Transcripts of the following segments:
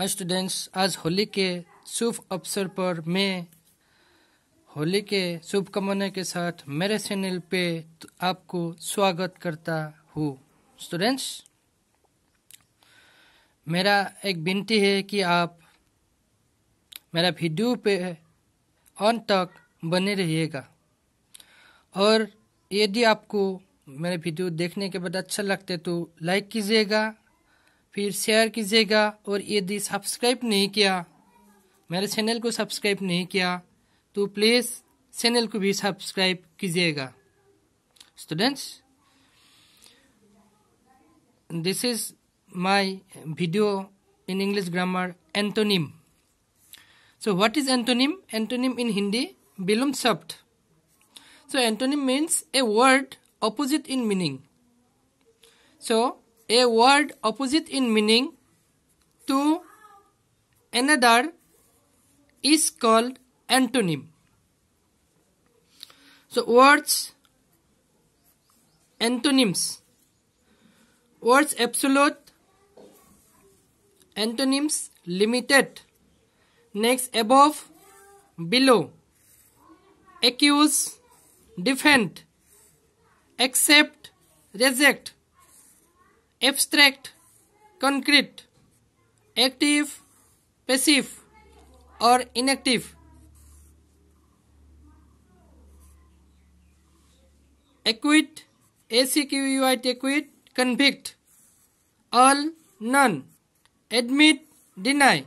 Students आज होली के शुभ अवसर पर मैं होली के शुभकामना के साथ मेरे चैनल पे आपको स्वागत करता हूँ। स्टूडेंट्स मेरा एक विनती है कि आप मेरा वीडियो पे अंत तक बने रहिएगा। और यदि आपको मेरे वीडियो देखने के बाद अच्छा लगते तो लाइक कीजिएगा। फिर शेयर कीजिएगा और यदि सब्सक्राइब नहीं किया, मेरे चैनल को सब्सक्राइब नहीं किया तो प्लीज़ चैनल को भी सब्सक्राइब कीजिएगा। Students this is my video in English grammar antonym so, what is antonym? Antonym in hindi belum शब्द so, antonym means a word opposite in meaning. So a word opposite in meaning to another is called antonym. So words antonyms. Words absolute antonyms limited. Next above below. Accuse defend. Accept reject abstract concrete active passive और inactive acquit A C Q U I T acquit convict all none admit deny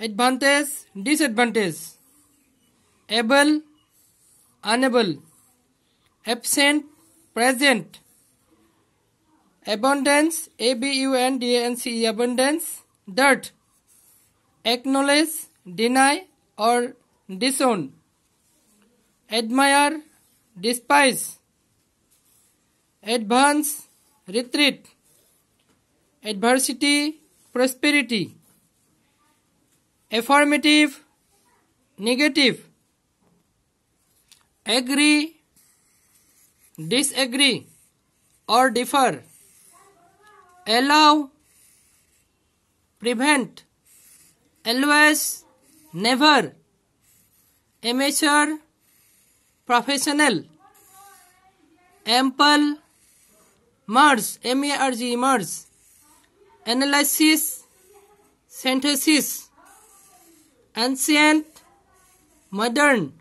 advantage disadvantage able unable absent present abundance a b u n d a n c e abundance dirt acknowledge deny or disown admire despise advance retreat adversity prosperity affirmative negative agree disagree or differ allow, prevent, always, never, amateur, professional, ample, merge, M-A-R-G, merge, analysis, synthesis, ancient, modern,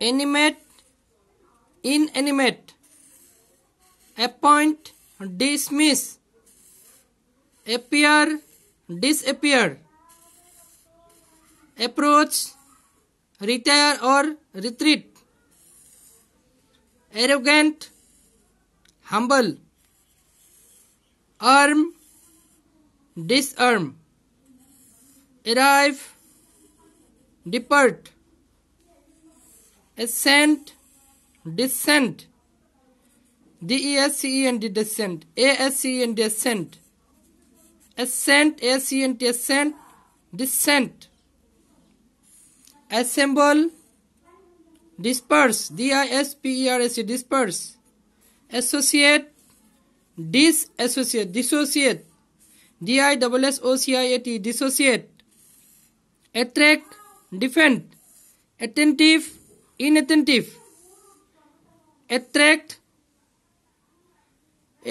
animate, inanimate, appoint, dismiss, appear, disappear, approach, retire or retreat, arrogant, humble, arm, disarm, arrive, depart, ascent, descent, D-E-S-C-E-N-D descent. A-S-C-E-N-D ascent. Ascent, A-S-C-E-N-T ascent. Descent. Assemble. Disperse. D-I-S-P-E-R-S-E disperse. Associate. Disassociate. Dissociate. D-I-S-S-O-C-I-A-T dissociate. Attract. Defend. Attentive. Inattentive. Attract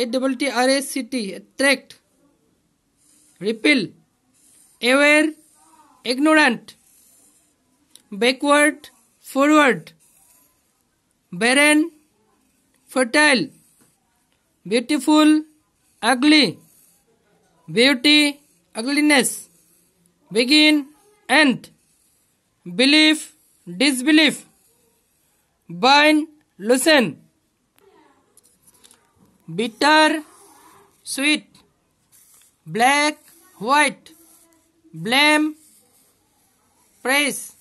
A double T R A C T attract repel aware ignorant backward forward barren fertile beautiful ugly beauty ugliness begin end belief disbelief bind loosen bitter, sweet, black, white, blame, praise,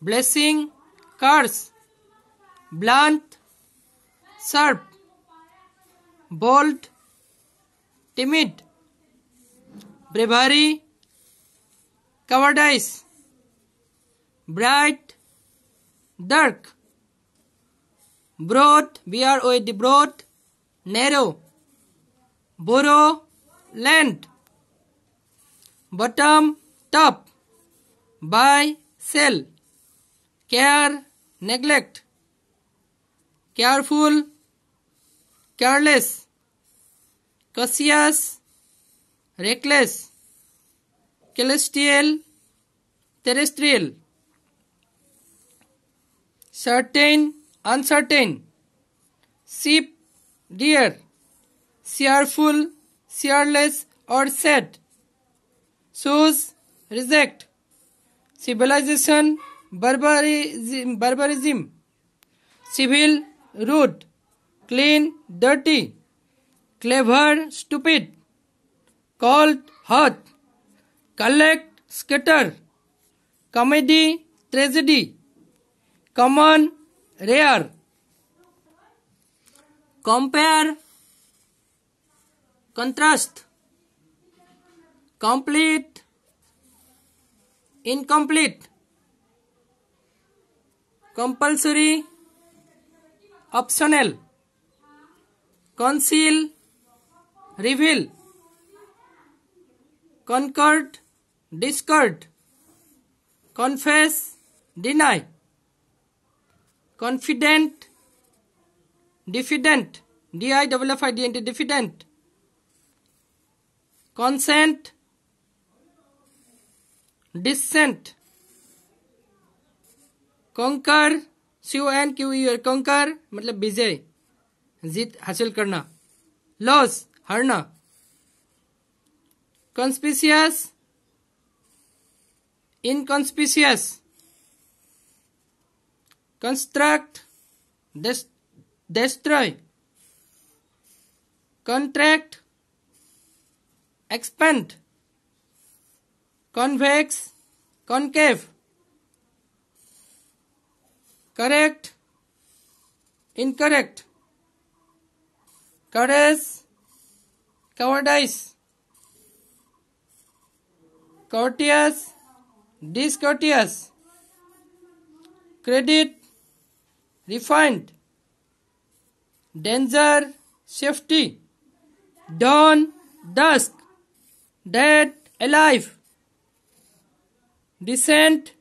blessing, curse, blunt, sharp, bold, timid, bravery, cowardice, bright, dark, broad, B R O A D broad, narrow, borrow, land bottom top buy sell care neglect careful careless cautious reckless celestial terrestrial certain uncertain sheep cheerful cheerless or sad choose reject civilization barbarism, barbarism civil rude clean dirty clever stupid cold hot collect scatter comedy tragedy common rare compare contrast complete incomplete compulsory optional conceal reveal concord discord confess deny confident diffident d i double f i d n t diffident consent dissent conquer C N Q U conquer मतलब विजय जीत हासिल करना loss हारना conspicuous inconspicuous construct destroy contract expand convex concave correct incorrect courage cowardice courteous discourteous credit refined danger safety. Dawn dusk. Dead alive. Descent,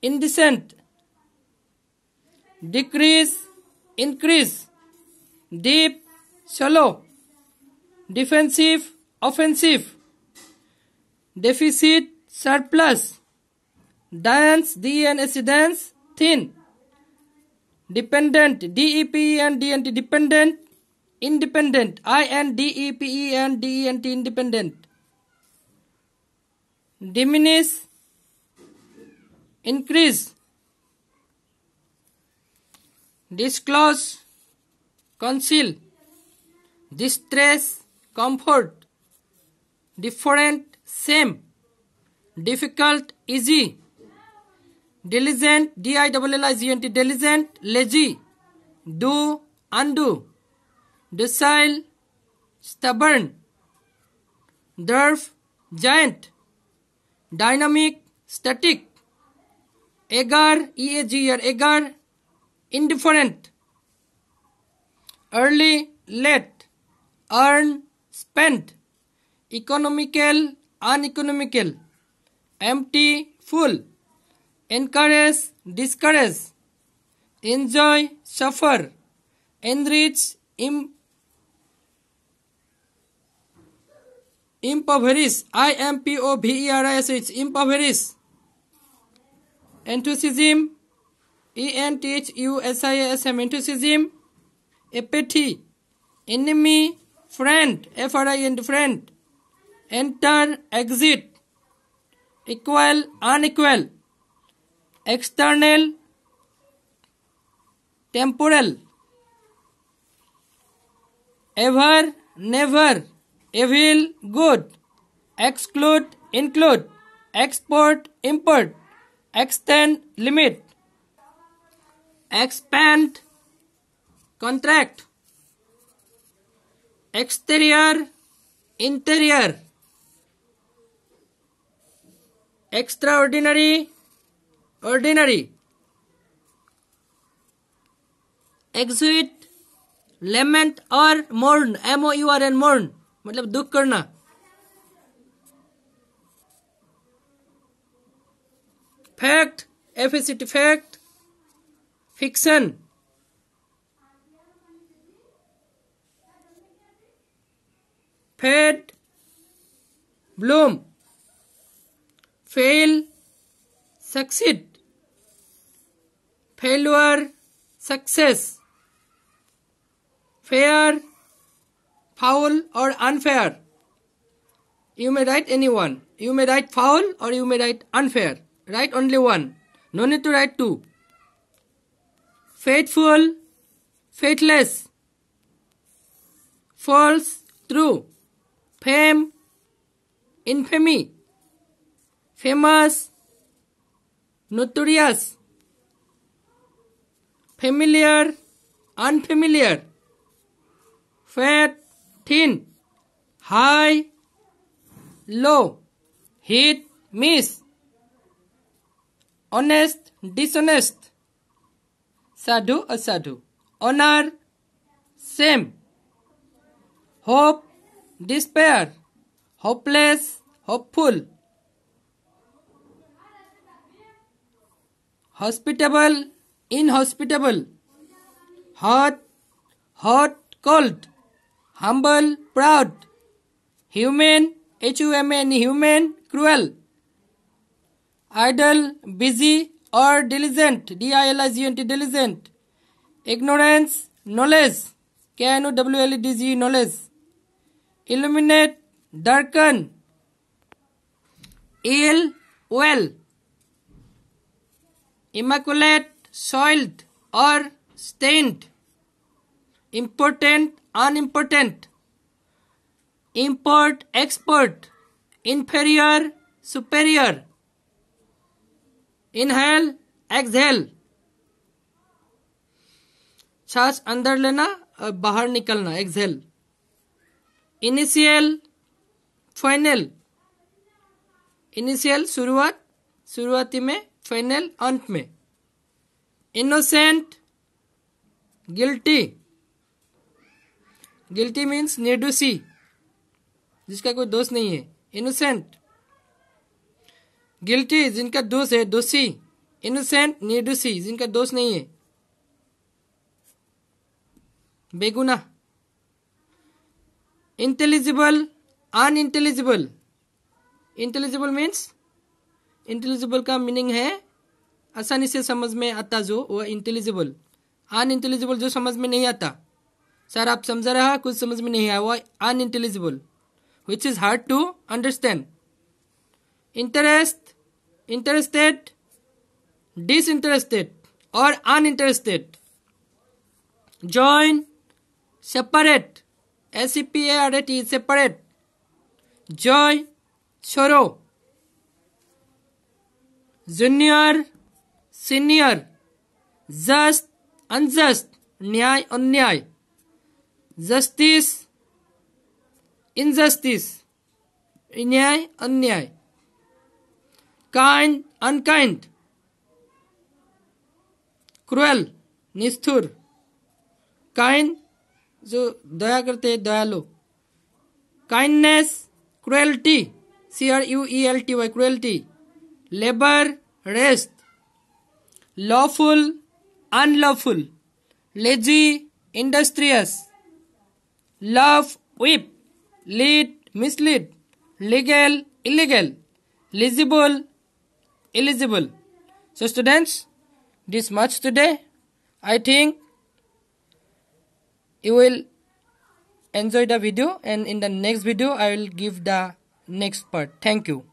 indecent. Decrease increase. Deep shallow. Defensive offensive. Deficit surplus. Dance dns dance thin dependent d e p e n d n t dependent independent i n d e p e n d e n t independent. Diminish increase. Disclose conceal. Distress comfort. Different same. Difficult easy diligent d i double l i g n t diligent lazy do undo docile stubborn dwarf giant dynamic static agar e a g r agar indifferent early late earn spent economical uneconomical empty full encourage discourage. Enjoy suffer. Enrich im, impoverish. I m p o v e r i s h impoverish. Enthusiasm. E n t h u s i a s m enthusiasm. Apathy. Enemy. Friend. F r i n friend. Enter exit. Equal unequal external temporal ever never evil good exclude include export import extend limit expand contract exterior interior extraordinary ordinary exude lament or mourn m o u r n mourn मतलब दुख करना fact deficit fact fiction fade bloom fail succeed failure success. Fair foul or unfair. You may write any one you may write foul or you may write unfair. Write only one. No need to write two. Faithful faithless. False true. Fame infamy. Famous notorious, familiar, unfamiliar, fat, thin, high, low, hit, miss, honest, dishonest, sadhu, asadhu, honor, same, hope, despair, hopeless, hopeful, hospitable, inhospitable, hot, hot, cold, humble, proud, human, H-U-M-N, human, cruel, idle, busy or diligent, D-I-L-I-G-N-T, diligent, ignorance, knowledge, K-N-O-W-L-E-D-G, knowledge, illuminate, darken, ill, well, immaculate, soiled or stained, important, unimportant, import, export, inferior, superior, inhale, exhale. सांस अंदर लेना और बाहर निकलना exhale initial final initial शुरुआत शुरुआती में final अंत में इनोसेंट गिल्टी गिल्टी मीन्स निर्दोषी जिसका कोई दोष नहीं है. इनोसेंट गिल्टी जिनका दोष है, दोषी. इनोसेंट निर्दोषी जिनका दोष नहीं है. बेगुना. Intelligible unintelligible intelligible means intelligible का मीनिंग है आसानी से समझ में आता जो वो इंटेलिजिबल अन इंटेलिजिबल जो समझ में नहीं आता। सर आप समझा रहा, कुछ समझ में नहीं आया। वो unintelligible which is hard to understand interest interested disinterested और uninterested join separate S C P R eight T separate joy छोरो जूनियर सीनियर जस्ट अनजस्ट न्याय अन्याय. जस्टिस इनजस्टिस न्याय अन्याय. काइंड अनकाइंड क्रुएल निष्ठुर. काइंड जो दया करते हैं दयालु. Kindness cruelty C R U E L T Y cruelty labour rest, lawful, unlawful, lazy, industrious, love, whip, lead, mislead, legal, illegal, legible, illegible. So students, this much today. I think you will enjoy the video and in the next video I will give the next part. Thank you.